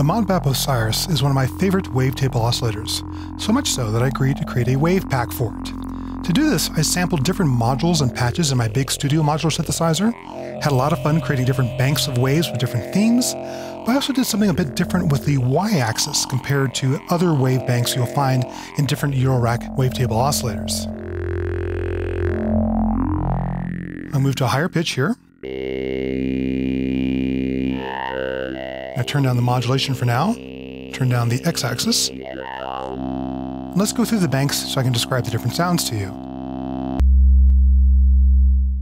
The Modbap Osiris is one of my favorite wavetable oscillators, so much so that I agreed to create a WavPak for it. To do this, I sampled different modules and patches in my big studio modular synthesizer, had a lot of fun creating different banks of waves with different themes, but I also did something a bit different with the y-axis compared to other wave banks you'll find in different Eurorack wavetable oscillators. I'll move to a higher pitch here. I turn down the modulation for now, turn down the x-axis. Let's go through the banks so I can describe the different sounds to you.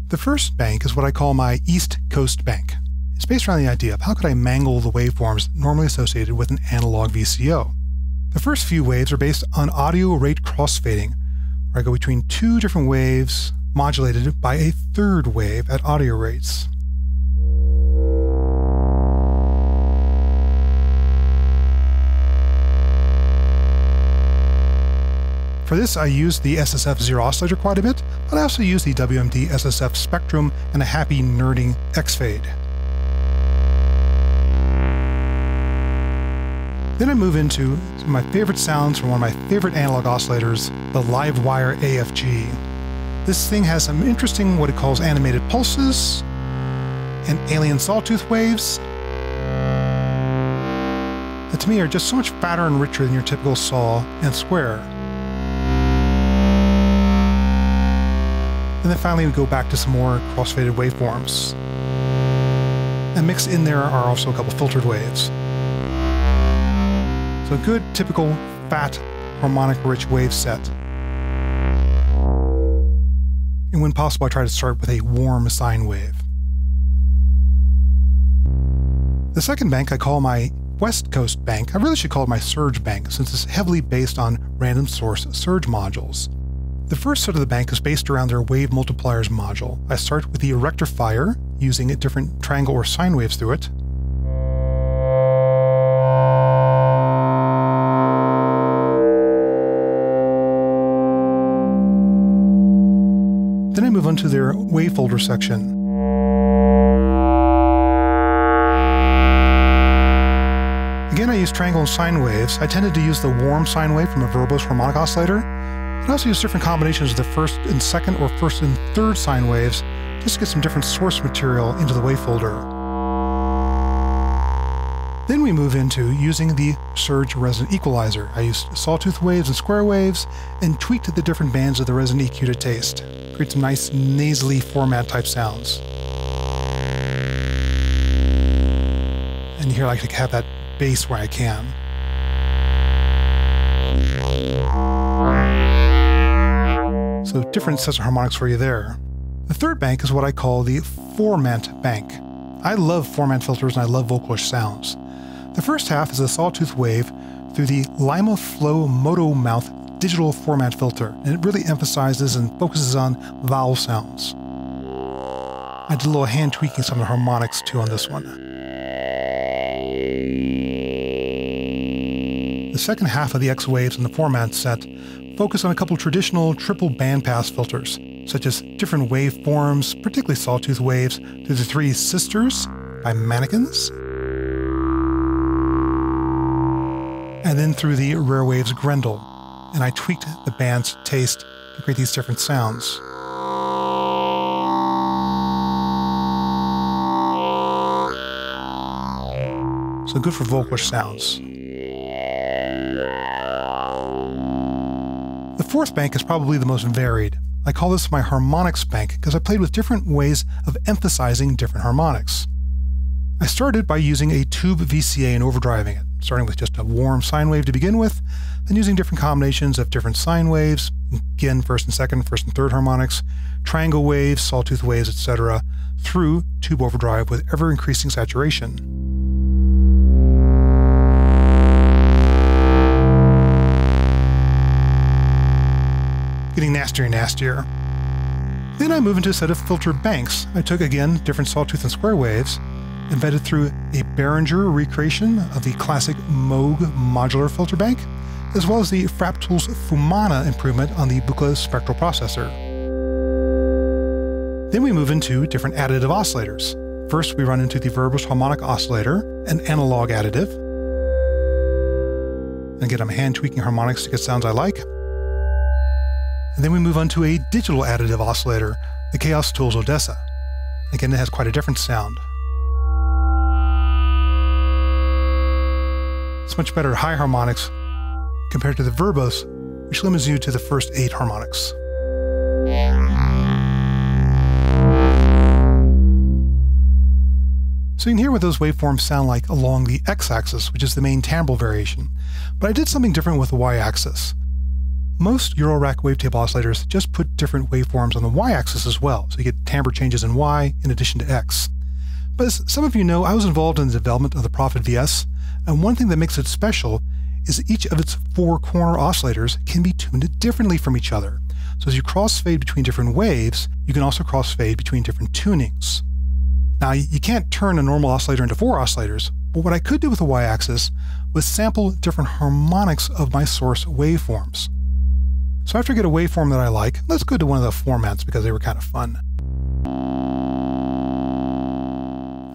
The first bank is what I call my East Coast bank. It's based around the idea of how could I mangle the waveforms normally associated with an analog VCO. The first few waves are based on audio rate crossfading, where I go between two different waves modulated by a third wave at audio rates. For this, I use the SSF Zero Oscillator quite a bit, but I also use the WMD SSF Spectrum and a happy nerding X-Fade. Then I move into my favorite sounds from one of my favorite analog oscillators, the Livewire AFG. This thing has some interesting what it calls animated pulses and alien sawtooth waves that to me are just so much fatter and richer than your typical saw and square. And then finally we go back to some more crossfaded waveforms. And mixed in there are also a couple filtered waves. So a good, typical, fat, harmonic-rich wave set. And when possible, I try to start with a warm sine wave. The second bank I call my West Coast bank. I really should call it my Serge bank since it's heavily based on random source Serge modules. The first set of the bank is based around their wave multipliers module. I start with the rectifier, using different triangle or sine waves through it. Then I move on to their wave folder section. Again, I use triangle and sine waves. I tended to use the warm sine wave from a Verbos harmonic oscillator, I also use different combinations of the first and second or first and third sine waves just to get some different source material into the wave folder. Then we move into using the Serge Resonant Equalizer. I used sawtooth waves and square waves and tweaked the different bands of the resonant EQ to taste. Create some nice nasally formant type sounds. And here I like to have that bass where I can. So different sets of harmonics for you there. The third bank is what I call the Formant bank. I love Formant filters and I love vocalish sounds. The first half is a sawtooth wave through the Lima Flow Moto Mouth digital Formant filter, and it really emphasizes and focuses on vowel sounds. I did a little hand tweaking some of the harmonics too on this one. The second half of the X waves in the Formant set focus on a couple traditional triple bandpass filters, such as different waveforms, particularly sawtooth waves, through the three Sisters by Mannequins, and then through the Rare Waves Grendel, and I tweaked the band's taste to create these different sounds. So good for vocalish sounds. Fourth bank is probably the most varied. I call this my harmonics bank because I played with different ways of emphasizing different harmonics. I started by using a tube VCA and overdriving it, starting with just a warm sine wave to begin with, then using different combinations of different sine waves, again first and second, first and third harmonics, triangle waves, sawtooth waves, etc., through tube overdrive with ever increasing saturation. Getting nastier and nastier. Then I move into a set of filtered banks. I took again different sawtooth and square waves, embedded through a Behringer recreation of the classic Moog modular filter bank, as well as the Fraptools Fumana improvement on the Buchla spectral processor. Then we move into different additive oscillators. First, we run into the Verbos harmonic oscillator, an analog additive. Again, I'm hand tweaking harmonics to get sounds I like. And then we move on to a digital additive oscillator, the Xaoc Tools Odessa. Again, it has quite a different sound. It's much better at high harmonics compared to the Verbos, which limits you to the first eight harmonics. So you can hear what those waveforms sound like along the x-axis, which is the main timbre variation. But I did something different with the y-axis. Most Eurorack wavetable oscillators just put different waveforms on the y-axis as well, so you get timbre changes in y in addition to x. But as some of you know, I was involved in the development of the Prophet VS, and one thing that makes it special is each of its four corner oscillators can be tuned differently from each other. So as you crossfade between different waves, you can also crossfade between different tunings. Now, you can't turn a normal oscillator into four oscillators, but what I could do with the y-axis was sample different harmonics of my source waveforms. So after I get a waveform that I like, let's go to one of the formants because they were kind of fun.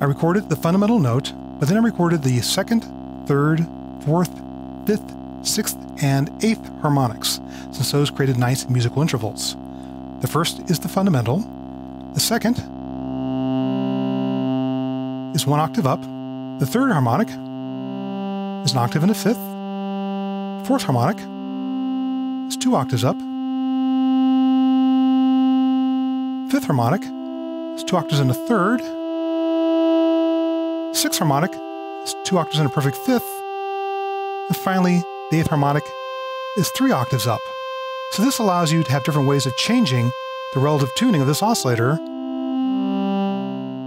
I recorded the fundamental note, but then I recorded the second, third, fourth, fifth, sixth, and eighth harmonics, since those created nice musical intervals. The first is the fundamental, the second is one octave up. The third harmonic is an octave and a fifth. Fourth harmonic is two octaves up. Fifth harmonic is two octaves and a third. Sixth harmonic is two octaves and a perfect fifth. And finally, the eighth harmonic is three octaves up. So this allows you to have different ways of changing the relative tuning of this oscillator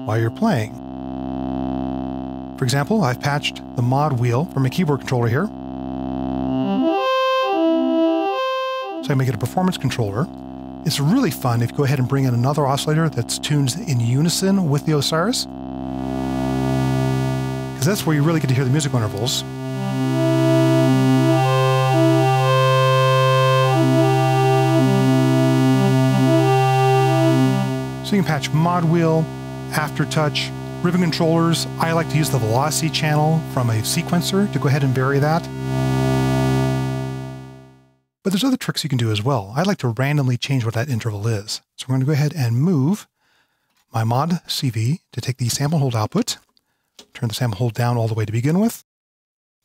while you're playing. For example, I've patched the mod wheel from a keyboard controller here. So I make it a performance controller. It's really fun if you go ahead and bring in another oscillator that's tuned in unison with the Osiris. Because that's where you really get to hear the musical intervals. So you can patch mod wheel, aftertouch, ribbon controllers, I like to use the velocity channel from a sequencer to go ahead and vary that. But there's other tricks you can do as well. I like to randomly change what that interval is. So we're going to go ahead and move my mod CV to take the sample hold output, turn the sample hold down all the way to begin with,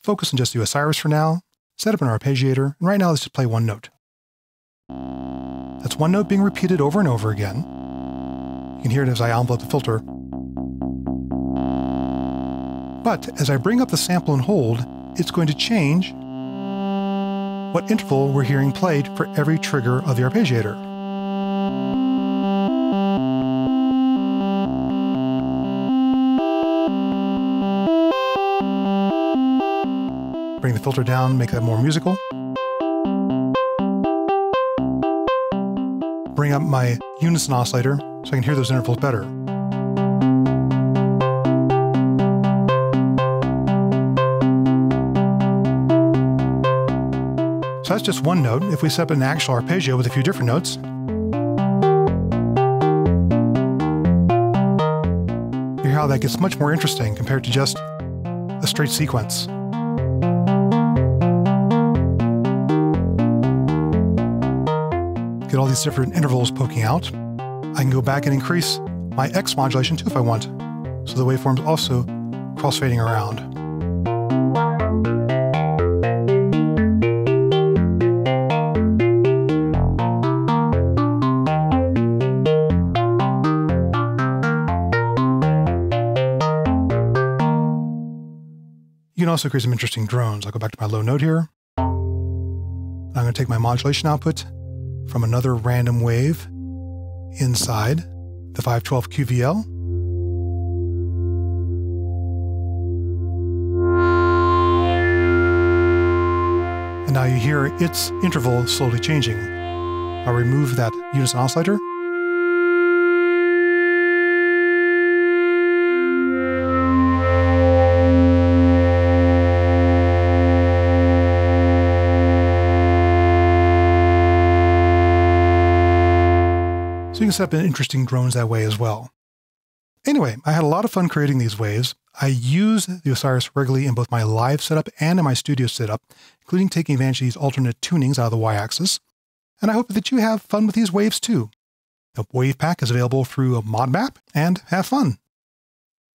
focus on just the Osiris for now, set up an arpeggiator, and right now let's just play one note. That's one note being repeated over and over again. You can hear it as I envelope the filter but as I bring up the sample and hold, it's going to change what interval we're hearing played for every trigger of the arpeggiator. Bring the filter down, make that more musical. Bring up my unison oscillator so I can hear those intervals better. So that's just one note. If we set up an actual arpeggio with a few different notes, you hear how that gets much more interesting compared to just a straight sequence. Get all these different intervals poking out. I can go back and increase my X modulation too if I want. So the waveform's also crossfading around. You can also create some interesting drones. I'll go back to my low note here. I'm going to take my modulation output from another random wave inside the 512 QVL. And now you hear its interval slowly changing. I'll remove that unison oscillator Can set up interesting drones that way as well. Anyway, I had a lot of fun creating these waves. I use the Osiris regularly in both my live setup and in my studio setup, including taking advantage of these alternate tunings out of the y-axis. And I hope that you have fun with these waves too. The WavPak is available through a Modbap, and have fun.